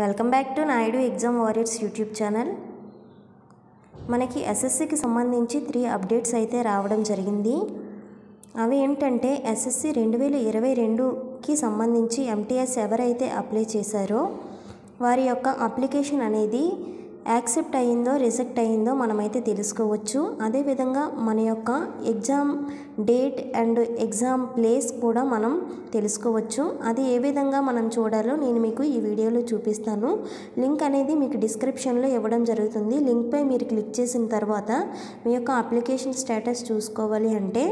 Welcome back to Naidu exam warriors YouTube channel. మనకి ఎస్ఎస్సికి సంబంధించి త్రీ అప్డేట్స్ అయితే రావడం జరిగింది. అవి ఏంటంటే ఎస్ఎస్సి రెండు వేల ఇరవై రెండుకి సంబంధించి ఎంటీఎస్ ఎవరైతే అప్లై చేశారో వారి యొక్క అప్లికేషన్ అనేది యాక్సెప్ట్ అయ్యిందో రిజెక్ట్ అయ్యిందో మనమైతే తెలుసుకోవచ్చు. అదేవిధంగా మన యొక్క exam date and exam place కూడా మనం తెలుసుకోవచ్చు. అది ఏ విధంగా మనం చూడాలో నేను మీకు ఈ వీడియోలో చూపిస్తాను. లింక్ అనేది మీకు డిస్క్రిప్షన్లో ఇవ్వడం జరుగుతుంది. లింక్పై మీరు క్లిక్ చేసిన తర్వాత మీ యొక్క అప్లికేషన్ స్టేటస్ చూసుకోవాలి అంటే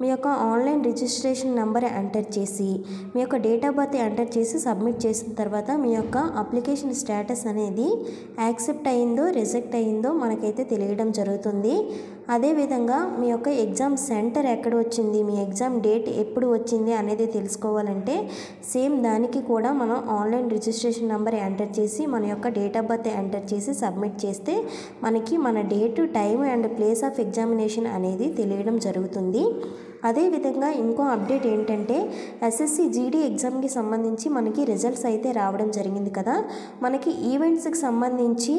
మీ యొక్క ఆన్లైన్ రిజిస్ట్రేషన్ నెంబర్ ఎంటర్ చేసి మీ యొక్క డేట్ ఆఫ్ బర్త్ ఎంటర్ చేసి సబ్మిట్ చేసిన తర్వాత మీ యొక్క అప్లికేషన్ స్టేటస్ అనేది యాక్సెప్ట్ అయిందో రిజెక్ట్ అయిందో మనకైతే తెలియడం జరుగుతుంది. అదేవిధంగా మీ యొక్క ఎగ్జామ్ సెంటర్ ఎక్కడ వచ్చింది మీ ఎగ్జామ్ డేట్ ఎప్పుడు వచ్చింది అనేది తెలుసుకోవాలంటే సేమ్ దానికి కూడా మనం ఆన్లైన్ రిజిస్ట్రేషన్ నెంబర్ ఎంటర్ చేసి మన యొక్క డేట్ ఆఫ్ బర్త్ ఎంటర్ చేసి సబ్మిట్ చేస్తే మనకి మన date time and place of examination అనేది తెలియడం జరుగుతుంది. అదేవిధంగా ఇంకో అప్డేట్ ఏంటంటే ఎస్ఎస్సి జీడీ ఎగ్జామ్కి సంబంధించి మనకి రిజల్ట్స్ అయితే రావడం జరిగింది కదా. మనకి ఈవెంట్స్కి సంబంధించి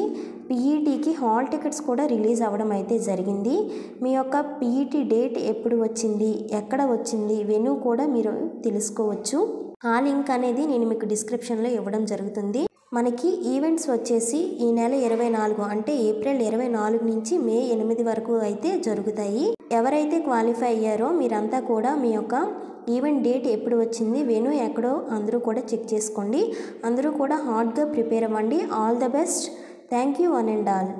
పీఈటీకి హాల్ టికెట్స్ కూడా రిలీజ్ అవ్వడం అయితే జరిగింది. మీ యొక్క పీఈటీ డేట్ ఎప్పుడు వచ్చింది? ఎక్కడ వచ్చింది? వెను కూడా మీరు తెలుసుకోవచ్చు. ఆ లింక్ అనేది నేను మీకు డిస్క్రిప్షన్లో ఇవ్వడం జరుగుతుంది. మనకి ఈవెంట్స్ వచ్చేసి ఈ నెల ఇరవై నాలుగు అంటే ఏప్రిల్ ఇరవై నాలుగు నుంచి మే ఎనిమిది వరకు అయితే జరుగుతాయి. ఎవరైతే క్వాలిఫై అయ్యారో మీరంతా కూడా మీ యొక్క ఈవెంట్ డేట్ ఎప్పుడు వచ్చింది వెను ఎక్కడో అందరూ కూడా చెక్ చేసుకోండి. అందరూ కూడా హార్డ్గా ప్రిపేర్ అవ్వండి. All the best thank you one and all